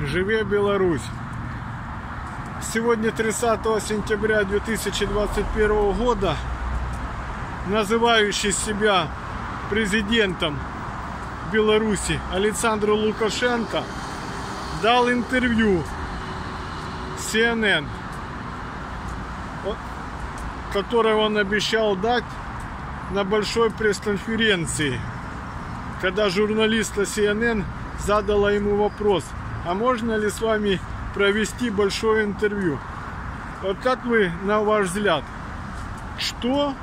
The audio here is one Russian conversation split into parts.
Живе Беларусь! Сегодня 30 сентября 2021 года называющий себя президентом Беларуси Александр Лукашенко дал интервью CNN, которое он обещал дать на большой пресс-конференции, когда журналиста CNN задала ему вопрос, а можно ли с вами провести большое интервью? Вот как вы, на ваш взгляд, что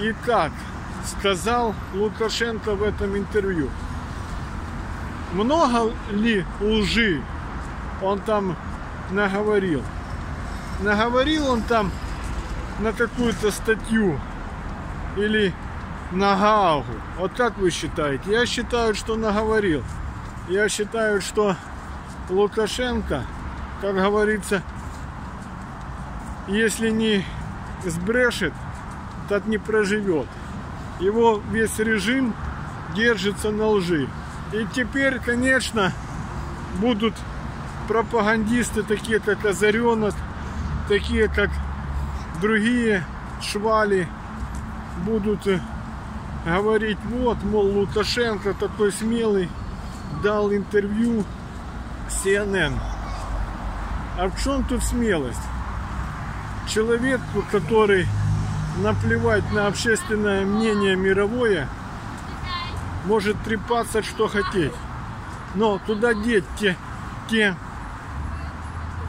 и как сказал Лукашенко в этом интервью? Много ли лжи он там наговорил? Наговорил он там на какую-то статью или на Гаагу? Вот как вы считаете? Я считаю, что наговорил. Я считаю, что Лукашенко, как говорится, если не сбрешет, тот не проживет. Его весь режим держится на лжи. И теперь, конечно, будут пропагандисты, такие как Озаренок, такие как другие швали, будут говорить, вот, мол, Лукашенко такой смелый, дал интервью CNN. А в чем тут смелость? Человек, который наплевать на общественное мнение мировое, может трепаться, что хотеть. Но туда деть те, те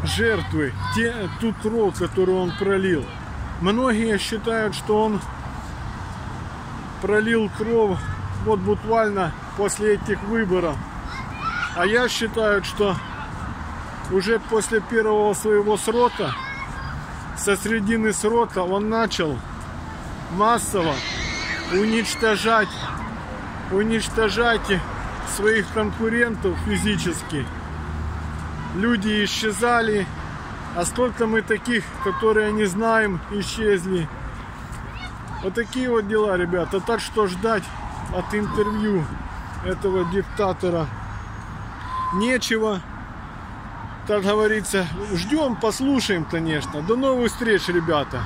жертвы, те, ту кровь, которую он пролил. Многие считают, что он пролил кровь вот буквально после этих выборов. А я считаю, что уже после первого своего срока, со средины срока, он начал массово уничтожать, уничтожать своих конкурентов физически. Люди исчезали, а сколько мы таких, которые не знаем, исчезли. Вот такие вот дела, ребята. Так что ждать от интервью этого диктатора нечего. Как говорится, ждем, послушаем, конечно. До новых встреч, ребята.